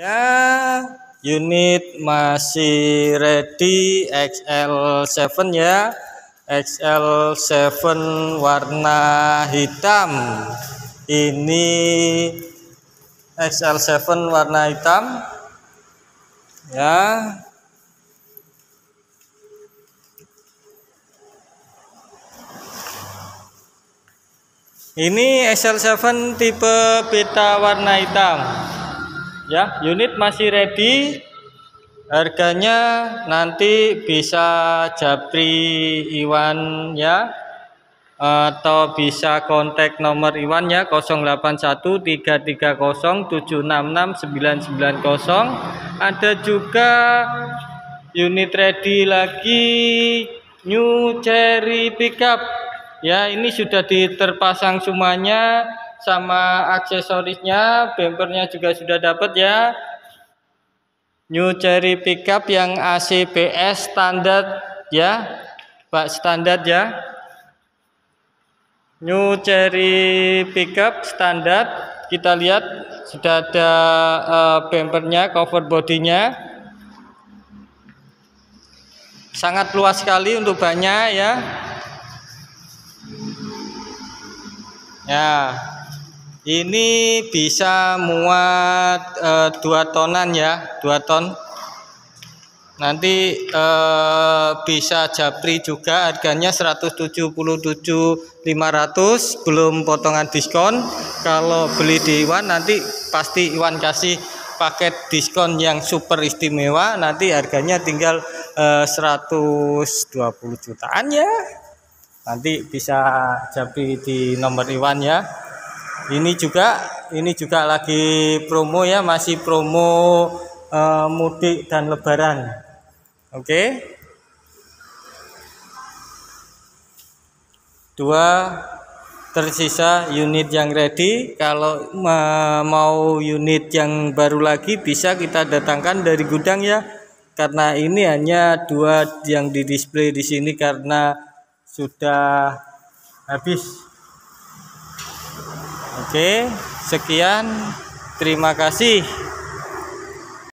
Ya, unit masih ready XL7 ya. XL7 warna hitam. Ini XL7 warna hitam. Ya. Ini XL7 tipe beta warna hitam ya unit masih ready. Harganya nanti bisa Japri Iwan ya. Atau bisa kontak nomor Iwan ya. 081330766990 ada juga unit ready lagi new cherry pickup. Ya ini sudah diterpasang semuanya sama aksesorisnya bumpernya juga sudah dapat ya. New Cherry pickup yang ACPS standar ya Pak standar ya. New Cherry pickup standar kita lihat sudah ada uh, bumpernya cover bodinya sangat luas sekali untuk banyak ya. Ya ini bisa muat e, dua tonan ya dua ton. Nanti e, bisa japri juga harganya 177.500 belum potongan diskon. Kalau beli di Iwan nanti pasti Iwan kasih paket diskon yang super istimewa. Nanti harganya tinggal e, 120 jutaan ya. Nanti bisa japri di nomor Iwan ya ini juga ini juga lagi promo ya masih promo uh, mudik dan lebaran. Oke. Okay. dua tersisa unit yang ready. Kalau uh, mau unit yang baru lagi bisa kita datangkan dari gudang ya. Karena ini hanya dua yang di display di sini karena sudah habis Oke, sekian. Terima kasih.